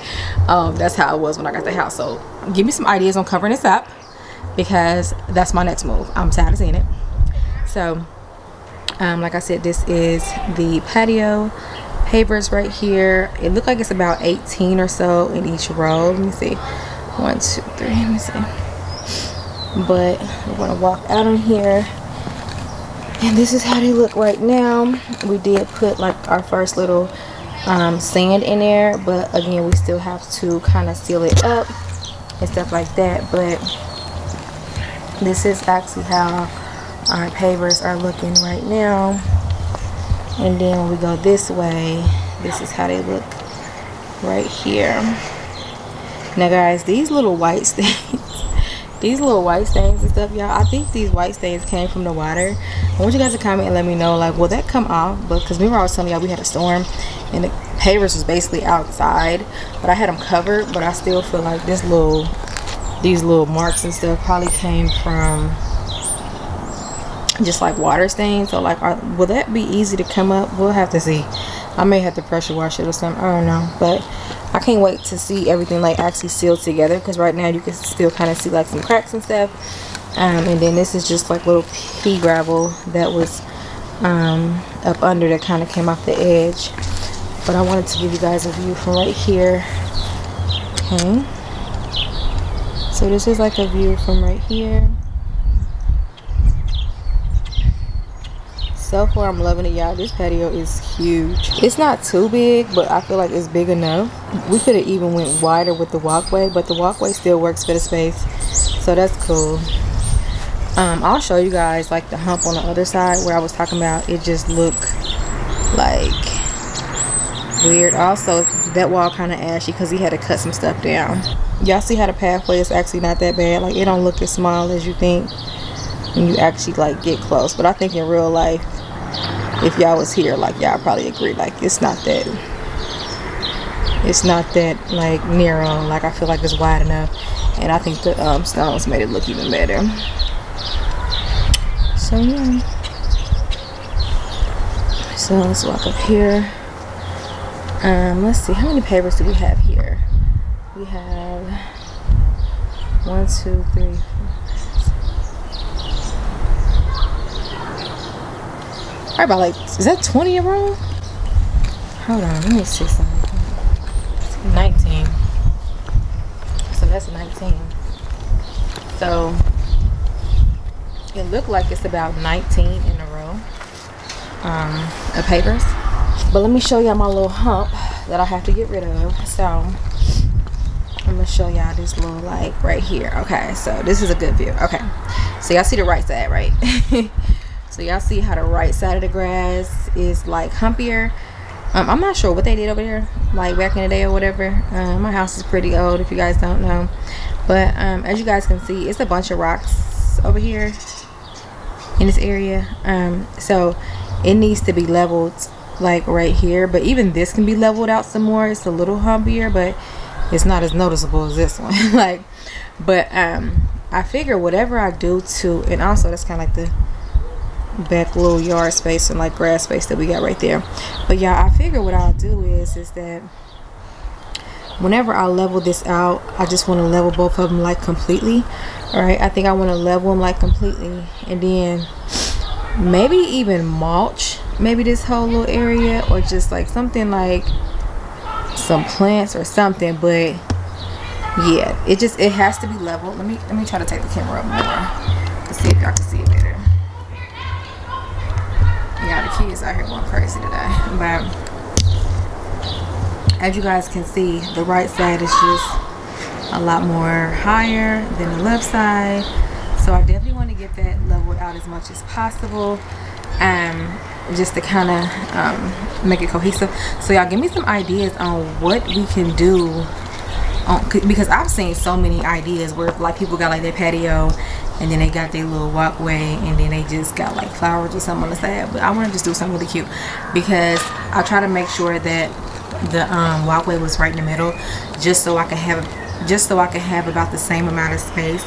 Um, that's how it was when I got the house. So give me some ideas on covering this up because that's my next move. I'm tired of seeing it. So um, like I said this is the patio. Pavers right here. It looked like it's about 18 or so in each row. Let me see. One two three. Let me see but we're gonna walk out in here. And this is how they look right now. We did put like our first little um, sand in there but again we still have to kind of seal it up and stuff like that. But this is actually how our pavers are looking right now. And then when we go this way this is how they look right here. Now guys these little white stains these little white stains and stuff y'all i think these white stains came from the water. I want you guys to comment and let me know like will that come off? Because remember i was telling y'all we had a storm and the pavers was basically outside but i had them covered but i still feel like this little these little marks and stuff probably came from just like water stains. So like are, will that be easy to come up? We'll have to see i may have to pressure wash it or something. I don't know. But I can't wait to see everything like actually sealed together because right now you can still kind of see like some cracks and stuff. Um, and then this is just like little pea gravel that was um, up under that kind of came off the edge. But I wanted to give you guys a view from right here. Okay. So this is like a view from right here so far i'm loving it y'all this patio is huge. It's not too big but i feel like it's big enough. We could have even went wider with the walkway but the walkway still works for the space so that's cool. Um, i'll show you guys like the hump on the other side where i was talking about. It just looked like weird. Also that wall kind of ashy because he had to cut some stuff down. Y'all see how the pathway is actually not that bad? Like it don't look as small as you think when you actually like get close but i think in real life if y'all was here like y'all probably agree like it's not that it's not that like narrow like i feel like it's wide enough. And i think the um, stones made it look even better. So yeah. So let's walk up here. Um let's see how many pavers do we have here? We have one two three Probably about like, is that 20 in a row? Hold on, let me see something. 19. So that's 19. So it looked like it's about 19 in a row um, of pavers. But let me show y'all my little hump that I have to get rid of. So I'm gonna show y'all this little like right here. Okay, so this is a good view. Okay, so y'all see the right side, right? so y'all see how the right side of the grass is like humpier? Um, i'm not sure what they did over there like back in the day or whatever. Um, my house is pretty old if you guys don't know. But um, as you guys can see it's a bunch of rocks over here in this area. Um, so it needs to be leveled like right here. But even this can be leveled out some more. It's a little humpier but it's not as noticeable as this one. Like but um i figure whatever i do to and also that's kind of like the back little yard space and like grass space that we got right there. But yeah i figure what i'll do is is that whenever i level this out i just want to level both of them like completely all right i think i want to level them like completely and then maybe even mulch maybe this whole little area or just like something like some plants or something but yeah it just it has to be leveled. Let me let me try to take the camera up more to see if y'all can see it kids out here going crazy today. But as you guys can see the right side is just a lot more higher than the left side. So I definitely want to get that leveled out as much as possible um just to kind of um, make it cohesive. So y'all give me some ideas on what we can do on, because I've seen so many ideas where like people got like their patio and then they got their little walkway and then they just got like flowers or something on the side. But I want to just do something really cute because I try to make sure that the um, walkway was right in the middle just so I can have just so I can have about the same amount of space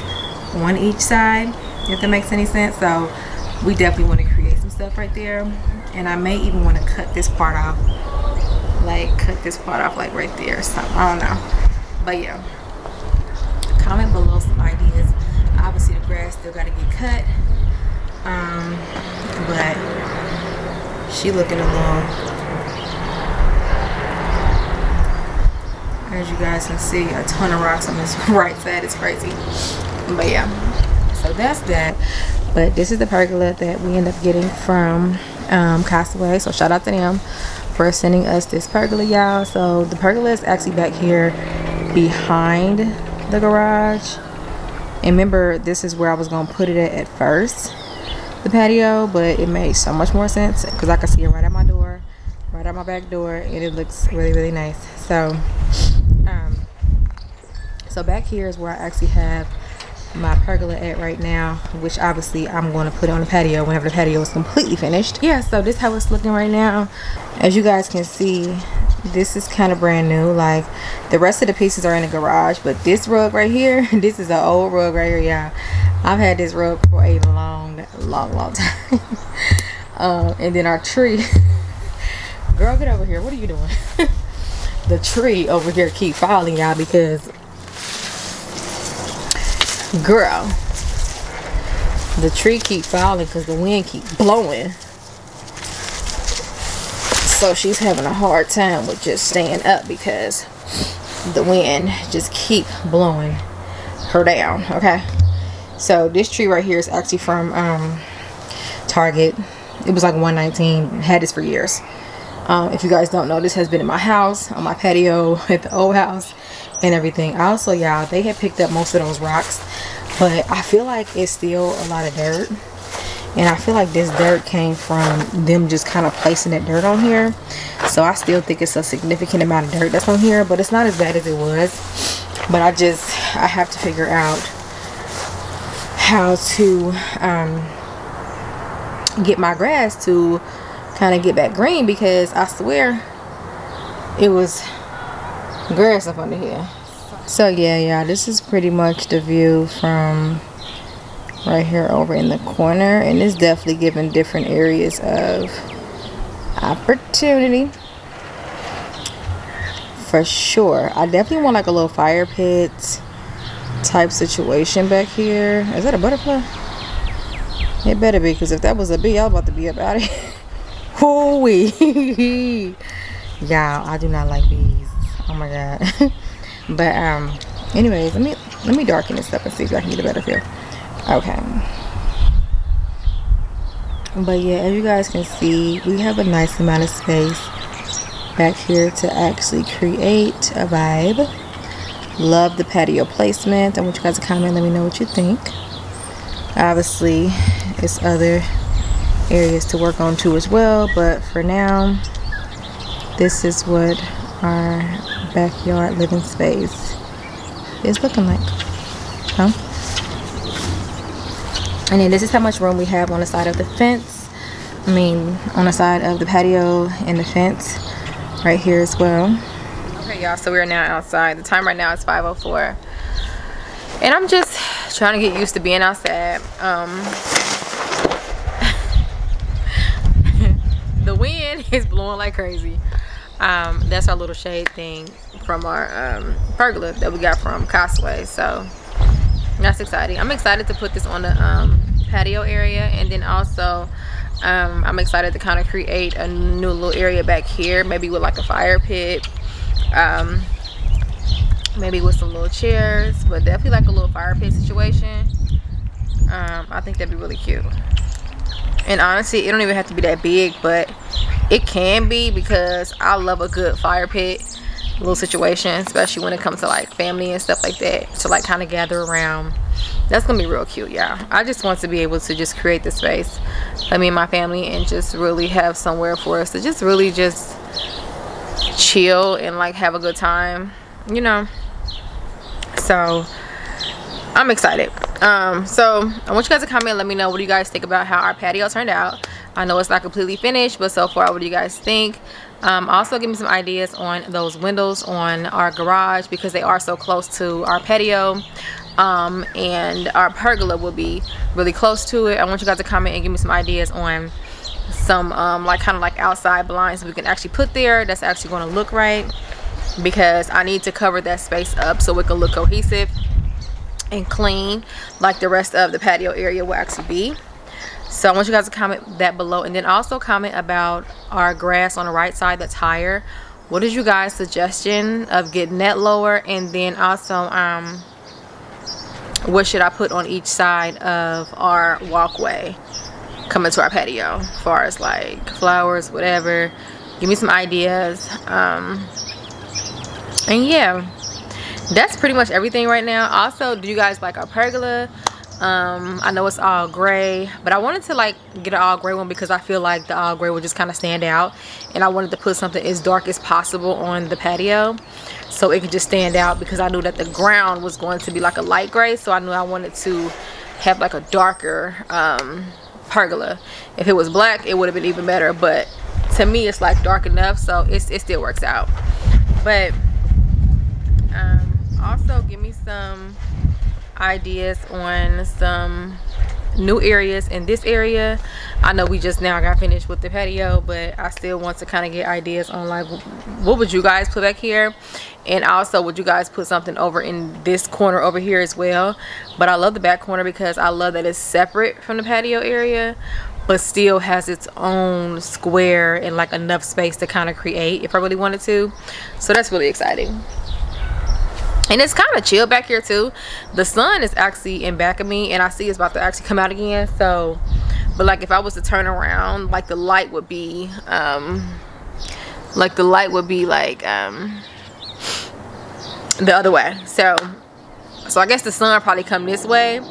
on each side if that makes any sense. So we definitely want to create some stuff right there. And I may even want to cut this part off like cut this part off like right there. Something I don't know. But yeah. Comment below some ideas obviously the grass still got to get cut. Um but she looking along. As you guys can see a ton of rocks on this right side it's crazy. But yeah so that's that. But this is the pergola that we end up getting from um Costway. So shout out to them for sending us this pergola y'all. So the pergola is actually back here behind the garage and remember this is where I was gonna put it at, at first the patio but it made so much more sense because I can see it right at my door right at my back door and it looks really really nice. So um so back here is where I actually have my pergola at right now which obviously i'm going to put on the patio whenever the patio is completely finished. Yeah so this how it's looking right now. As you guys can see this is kind of brand new. Like the rest of the pieces are in the garage but this rug right here this is an old rug right here yeah i've had this rug for a long long long time. Um, and then our tree. Girl get over here. What are you doing? The tree over here keep falling y'all because girl the tree keep falling because the wind keep blowing so she's having a hard time with just staying up because the wind just keep blowing her down okay? So this tree right here is actually from um, target. It was like 119 had this for years. Um, if you guys don't know this has been in my house on my patio at the old house and everything. Also y'all they had picked up most of those rocks but i feel like it's still a lot of dirt and I feel like this dirt came from them just kind of placing that dirt on here. So I still think it's a significant amount of dirt that's on here but it's not as bad as it was. But I just I have to figure out how to um, get my grass to kind of get back green because I swear it was grass up under here. So yeah yeah this is pretty much the view from right here over in the corner and it's definitely giving different areas of opportunity. For sure. I definitely want like a little fire pit type situation back here. Is that a butterfly? It better be because if that was a bee I was about to be about it Hooey y'all I do not like bees. Oh my god. But um anyways let me let me darken this up and see if I can get a better feel okay. But yeah as you guys can see we have a nice amount of space back here to actually create a vibe. Love the patio placement. I want you guys to comment let me know what you think. Obviously it's other areas to work on too as well but for now this is what our backyard living space is looking like. Huh? And then this is how much room we have on the side of the fence. I mean on the side of the patio and the fence right here as well. Okay y'all so we're now outside. The time right now is 504 and I'm just trying to get used to being outside. Um the wind is blowing like crazy. Um that's our little shade thing from our um pergola that we got from Costway so that's exciting. I'm excited to put this on the um, patio area and then also um, i'm excited to kind of create a new little area back here maybe with like a fire pit um, maybe with some little chairs but definitely like a little fire pit situation. Um, i think that'd be really cute. And honestly it don't even have to be that big but it can be because i love a good fire pit little situation especially when it comes to like family and stuff like that to like kind of gather around. That's gonna be real cute yeah i just want to be able to just create the space for me and my family and just really have somewhere for us to just really just chill and like have a good time you know? So i'm excited. Um so i want you guys to comment let me know what do you guys think about how our patio turned out. I know it's not completely finished but so far what do you guys think um, also give me some ideas on those windows on our garage because they are so close to our patio. Um, and our pergola will be really close to it. I want you guys to comment and give me some ideas on some um, like kind of like outside blinds we can actually put there that's actually going to look right because I need to cover that space up so it can look cohesive and clean like the rest of the patio area will actually be so i want you guys to comment that below. And then also comment about our grass on the right side that's higher. What is you guys suggestion of getting that lower? And then also um what should i put on each side of our walkway coming to our patio? As far as like flowers whatever. Give me some ideas. Um and yeah that's pretty much everything right now. Also do you guys like our pergola um i know it's all gray but i wanted to like get an all gray one because i feel like the all gray will just kind of stand out. And i wanted to put something as dark as possible on the patio so it could just stand out because i knew that the ground was going to be like a light gray. So i knew i wanted to have like a darker um pergola. If it was black it would have been even better but to me it's like dark enough so it's, it still works out. But um also give me some ideas on some new areas in this area. I know we just now got finished with the patio but i still want to kind of get ideas on like what would you guys put back here? And also would you guys put something over in this corner over here as well? But i love the back corner because i love that it's separate from the patio area but still has its own square and like enough space to kind of create if i really wanted to. So that's really exciting and it's kind of chill back here too. The sun is actually in back of me and i see it's about to actually come out again so but like if i was to turn around like the light would be um like the light would be like um the other way. So so i guess the sun probably come this way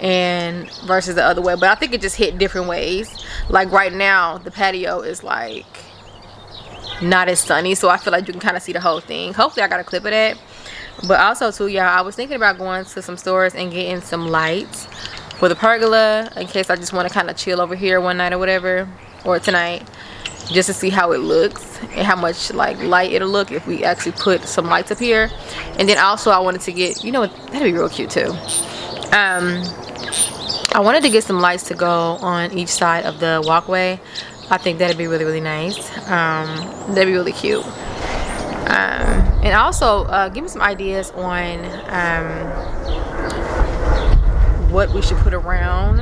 and versus the other way but i think it just hit different ways. Like right now the patio is like not as sunny so i feel like you can kind of see the whole thing. Hopefully i got a clip of that but also too y'all i was thinking about going to some stores and getting some lights for the pergola in case i just want to kind of chill over here one night or whatever or tonight just to see how it looks and how much like light it'll look if we actually put some lights up here. And then also i wanted to get you know that'd be real cute too. Um i wanted to get some lights to go on each side of the walkway. I think that'd be really really nice. Um that'd be really cute um, and also uh, give me some ideas on um, what we should put around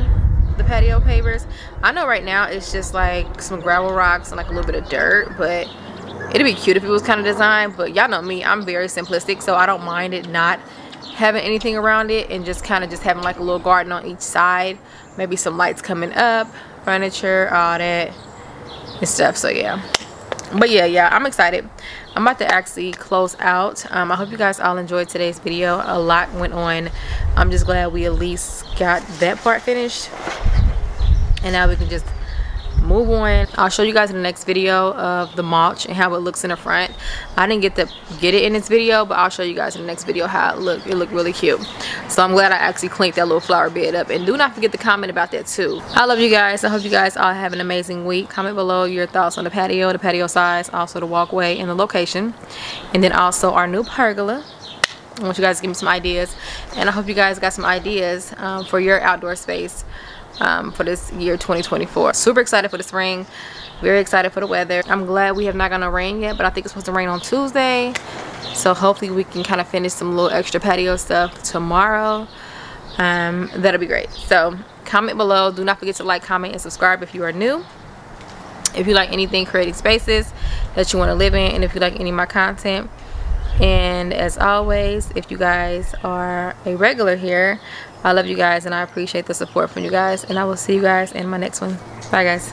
the patio pavers. I know right now it's just like some gravel rocks and like a little bit of dirt but it'd be cute if it was kind of designed. But y'all know me I'm very simplistic so I don't mind it not having anything around it and just kind of just having like a little garden on each side. Maybe some lights coming up furniture all that and stuff so yeah. But yeah yeah i'm excited i'm about to actually close out. Um, i hope you guys all enjoyed today's video. A lot went on. I'm just glad we at least got that part finished. And now we can just move on. I'll show you guys in the next video of the mulch and how it looks in the front. I didn't get to get it in this video but i'll show you guys in the next video how it looked it looked really cute. So i'm glad i actually cleaned that little flower bed up. And do not forget to comment about that too. I love you guys. I hope you guys all have an amazing week. Comment below your thoughts on the patio the patio size also the walkway and the location. And then also our new pergola. I want you guys to give me some ideas. And I hope you guys got some ideas um, for your outdoor space um, for this year 2024 super excited for the spring. Very excited for the weather. I'm glad we have not gotten no rain yet but i think it's supposed to rain on tuesday. So hopefully we can kind of finish some little extra patio stuff tomorrow. Um, that'll be great. So comment below. Do not forget to like comment and subscribe if you are new. If you like anything creating spaces that you want to live in and if you like any of my content. And as always if you guys are a regular here I love you guys and I appreciate the support from you guys and I will see you guys in my next one. Bye guys.